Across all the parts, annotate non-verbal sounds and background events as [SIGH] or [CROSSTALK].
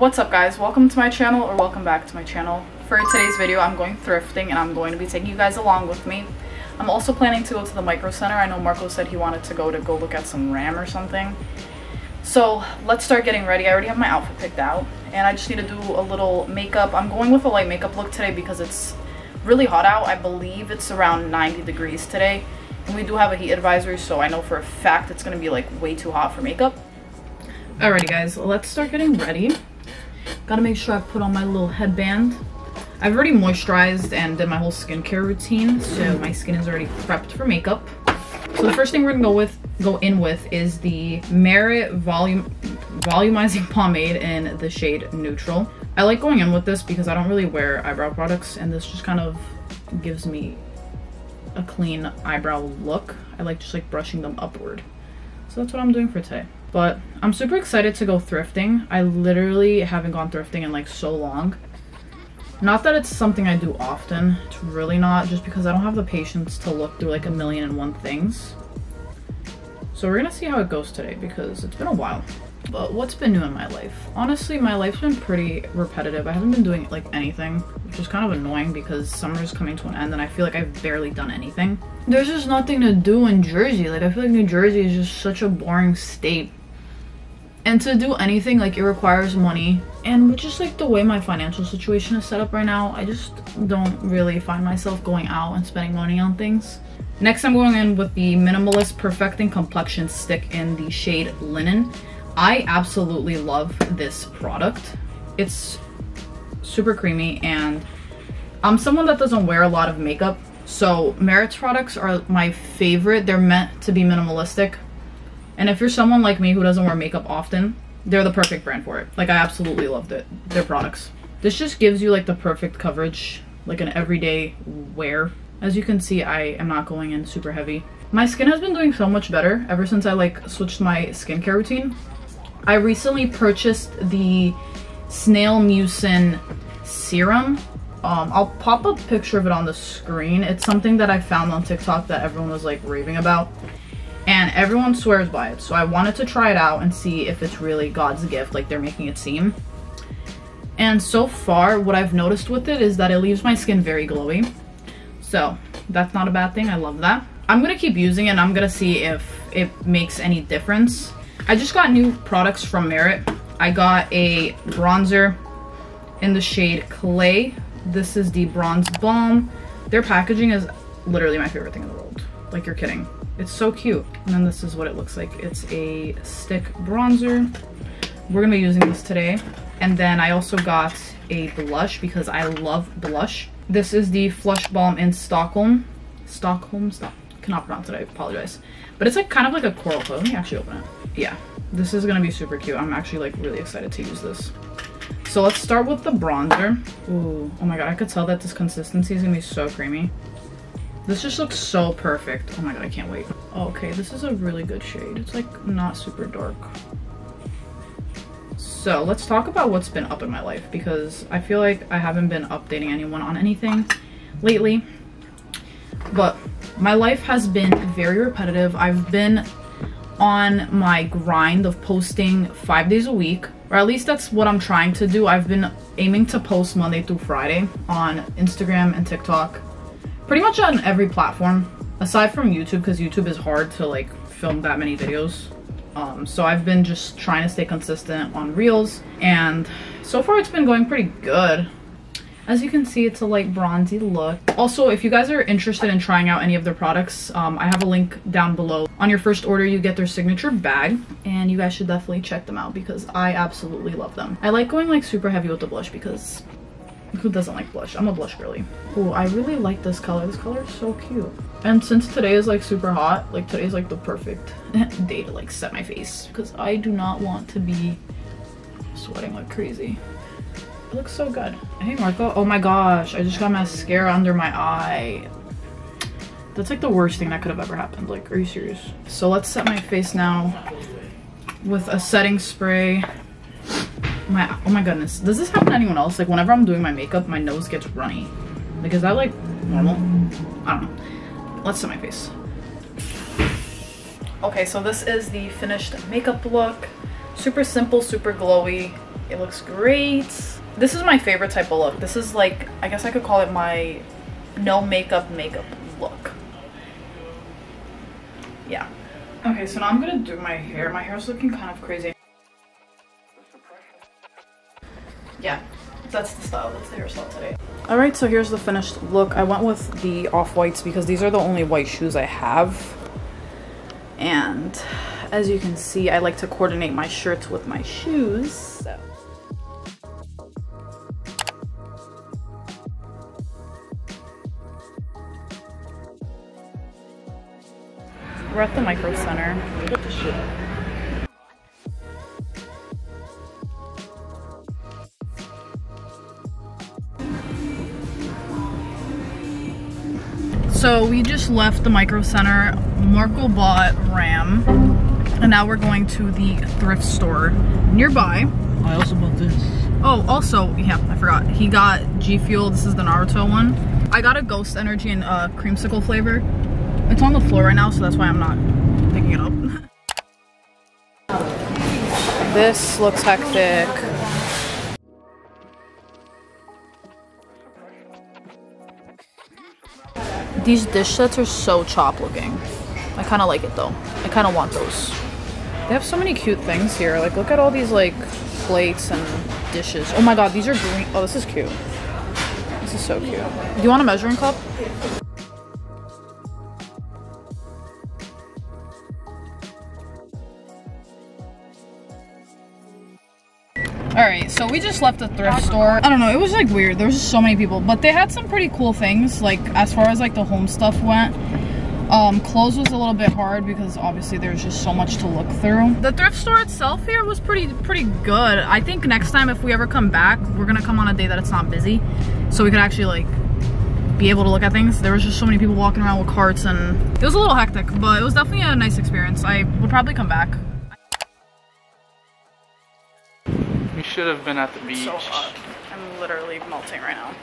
What's up guys? Welcome to my channel or welcome back to my channel. For today's video, I'm going thrifting and I'm going to be taking you guys along with me. I'm also planning to go to the Micro Center. I know Marco said he wanted to go to go look at some RAM or something. So let's start getting ready. I already have my outfit picked out and I just need to do a little makeup. I'm going with a light makeup look today because it's really hot out. I believe it's around 90 degrees today. And we do have a heat advisory, so I know for a fact it's going to be like way too hot for makeup. Alrighty guys, let's start getting ready. Gotta make sure I put on my little headband. I've already moisturized and did my whole skincare routine, so mm. my skin is already prepped for makeup. So the first thing we're gonna go with, go in with is the Merit Volume Volumizing [LAUGHS] Pomade in the shade Neutral. I like going in with this because I don't really wear eyebrow products and this just kind of gives me a clean eyebrow look. I like just like brushing them upward. So that's what I'm doing for today. But I'm super excited to go thrifting. I literally haven't gone thrifting in like so long. Not that it's something I do often. It's really not just because I don't have the patience to look through like a million and one things. So we're gonna see how it goes today because it's been a while. But what's been new in my life? Honestly, my life's been pretty repetitive. I haven't been doing like anything, which is kind of annoying because summer's coming to an end and I feel like I've barely done anything. There's just nothing to do in Jersey. Like I feel like New Jersey is just such a boring state. And to do anything, like it requires money. And with just like the way my financial situation is set up right now, I just don't really find myself going out and spending money on things. Next, I'm going in with the Minimalist Perfecting Complexion Stick in the shade Linen. I absolutely love this product. It's super creamy and I'm someone that doesn't wear a lot of makeup. So Merit's products are my favorite. They're meant to be minimalistic. And if you're someone like me who doesn't wear makeup often, they're the perfect brand for it. Like I absolutely loved it, their products. This just gives you like the perfect coverage, like an everyday wear. As you can see, I am not going in super heavy. My skin has been doing so much better ever since I like switched my skincare routine. I recently purchased the Snail Mucin serum. Um, I'll pop up a picture of it on the screen. It's something that I found on TikTok that everyone was like raving about. And everyone swears by it. So I wanted to try it out and see if it's really God's gift like they're making it seem. And so far, what I've noticed with it is that it leaves my skin very glowy. So that's not a bad thing. I love that. I'm going to keep using it and I'm going to see if it makes any difference I just got new products from Merit. I got a bronzer in the shade Clay. This is the Bronze Balm. Their packaging is literally my favorite thing in the world. Like you're kidding. It's so cute. And then this is what it looks like. It's a stick bronzer. We're gonna be using this today. And then I also got a blush because I love blush. This is the Flush Balm in Stockholm. Stockholm? Cannot pronounce it, I apologize. But it's like kind of like a coral color. Let me actually open it yeah, this is gonna be super cute. I'm actually like really excited to use this. So let's start with the bronzer. Ooh, oh my god, I could tell that this consistency is gonna be so creamy. This just looks so perfect. Oh my god, I can't wait. Okay, this is a really good shade. It's like not super dark. So let's talk about what's been up in my life because I feel like I haven't been updating anyone on anything lately. But my life has been very repetitive. I've been on my grind of posting five days a week or at least that's what I'm trying to do. I've been aiming to post Monday through Friday on Instagram and TikTok pretty much on every platform aside from YouTube because YouTube is hard to like film that many videos um, so I've been just trying to stay consistent on reels and so far it's been going pretty good as you can see, it's a light bronzy look. Also, if you guys are interested in trying out any of their products, um, I have a link down below. On your first order, you get their signature bag, and you guys should definitely check them out because I absolutely love them. I like going like super heavy with the blush because who doesn't like blush? I'm a blush girly. Oh, I really like this color. This color is so cute. And since today is like super hot, like today's like the perfect [LAUGHS] day to like set my face because I do not want to be sweating like crazy. It looks so good. Hey, Marco. Oh my gosh. I just got mascara under my eye. That's like the worst thing that could have ever happened. Like, are you serious? So let's set my face now with a setting spray. My, oh my goodness. Does this happen to anyone else? Like, whenever I'm doing my makeup, my nose gets runny. Like, is that like normal? I don't know. Let's set my face. Okay, so this is the finished makeup look. Super simple, super glowy It looks great. This is my favorite type of look. This is like, I guess I could call it my no makeup makeup look. Yeah. Okay, so now I'm gonna do my hair. My hair's looking kind of crazy. Yeah, that's the style. That's the hairstyle today. All right, so here's the finished look. I went with the off-whites because these are the only white shoes I have. And as you can see, I like to coordinate my shirts with my shoes. So. We're at the Micro Center. So we just left the Micro Center. Marco bought Ram. And now we're going to the thrift store nearby. I also bought this. Oh, also, yeah, I forgot. He got G Fuel. This is the Naruto one. I got a Ghost Energy and uh, creamsicle flavor. It's on the floor right now, so that's why I'm not picking it up. [LAUGHS] this looks hectic. These dish sets are so chop looking. I kind of like it though. I kind of want those. They have so many cute things here. Like look at all these like plates and dishes. Oh my god, these are green. Oh, this is cute. This is so cute. Do you want a measuring cup? Alright, so we just left the thrift store. I don't know, it was like weird. There was just so many people. But they had some pretty cool things, like as far as like the home stuff went. Um, clothes was a little bit hard because obviously there's just so much to look through. The thrift store itself here was pretty pretty good. I think next time if we ever come back, we're gonna come on a day that it's not busy. So we could actually like be able to look at things. There was just so many people walking around with carts and it was a little hectic, but it was definitely a nice experience. I would probably come back. Should have been at the beach. so hot. I'm literally melting right now.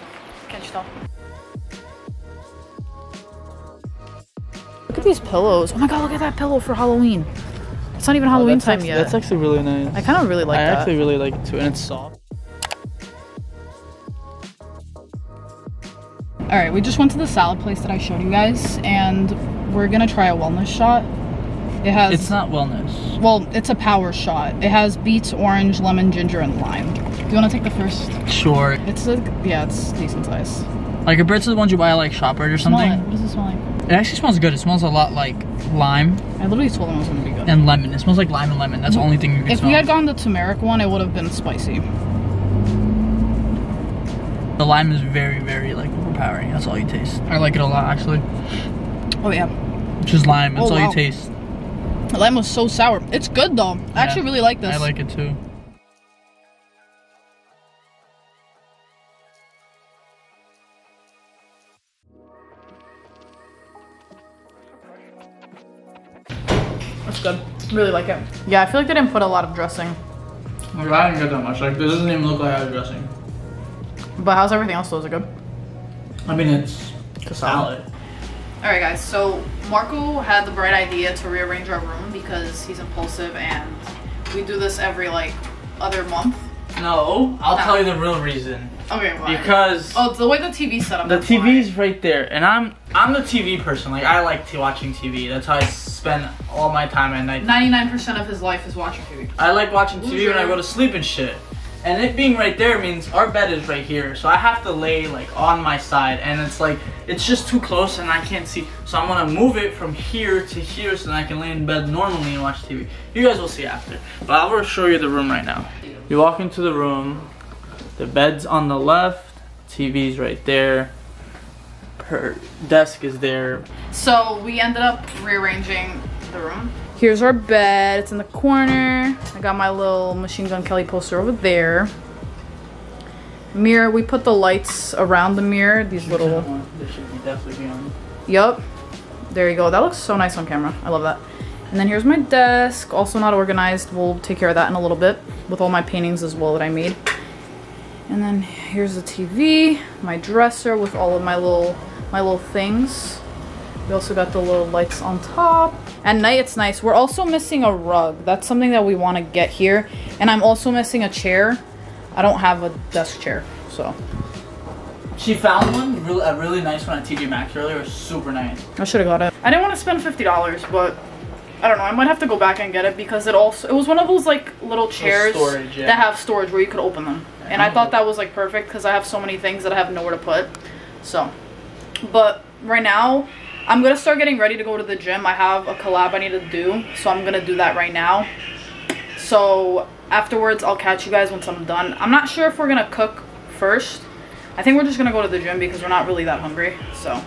Can't you tell? Look at these pillows. Oh my god, look at that pillow for Halloween. It's not even oh, Halloween Oh, time actually, yet. That's actually really nice. I kind of really like I that. I actually really like it too, and it's soft. All right, we just went to the salad place that I showed you guys, and we're gonna try a wellness shot. It has It's not wellness. well, it's a power shot. It has beets, orange, lemon, ginger, and lime. Do you want to take the first? Sure. It's a yeah, it's decent size. Like compared to the ones you buy at like Shoprite or something. Smell it. What does it smell like? it actually smells good. It smells a lot like lime I literally told them it was gonna be good. and lemon. It smells like lime and lemon. That's the only thing you can If smell. we had gone the turmeric one, it would have been spicy. the lime is very, very like overpowering. That's all you taste. I like it a lot actually. Oh yeah, Just lime. That's Oh, all wow. you taste. The lime was so sour. It's good though. I actually really like this. I like it too. That's good. Really like it. Yeah, I feel like they didn't put a lot of dressing. Like, I didn't get that much. Like this doesn't even look like I was dressing. But how's everything else? though? Is it good? I mean, it's salad. All right, guys. So Marco had the bright idea to rearrange our room because he's impulsive, and we do this every like other month. No, I'll No. tell you the real reason. Okay, why? Because oh, it's the way the TV's set up. the that's why. TV's right there, and I'm I'm the TV person. Like I like to watching TV. That's how I spend all my time at night. 99% of his life is watching TV. I like watching TV when I go to sleep and shit. And it being right there means our bed is right here, so I have to lay like on my side, and it's like it's just too close, and I can't see. So I'm gonna move it from here to here, so that I can lay in bed normally and watch TV. You guys will see after, but I will show you the room right now. You walk into the room, the bed's on the left, TV's right there, her desk is there. So we ended up rearranging the room. Here's our bed. It's in the corner. I got my little Machine Gun Kelly poster over there. Mirror. We put the lights around the mirror. These little. This should be definitely be on. Yup. There you go. That looks so nice on camera. I love that. And then here's my desk. Also not organized. We'll take care of that in a little bit with all my paintings as well that I made. And then here's the TV, my dresser with all of my little my little things. We also got the little lights on top. At night it's nice. We're also missing a rug. That's something that we want to get here. And I'm also missing a chair I don't have a desk chair, so She found one, really, a really nice one at TJ Maxx earlier. Super nice. I should have got it. I didn't want to spend fifty dollars, but I don't know. I might have to go back and get it because it also it was one of those like little chairs storage, yeah. that have storage where you could open them, and I thought that was like perfect because I have so many things that I have nowhere to put. So, but right now I'm gonna start getting ready to go to the gym. I have a collab I need to do, so I'm gonna do that right now. So afterwards, I'll catch you guys once I'm done. I'm not sure if we're gonna cook first. I think we're just gonna go to the gym because we're not really that hungry. So.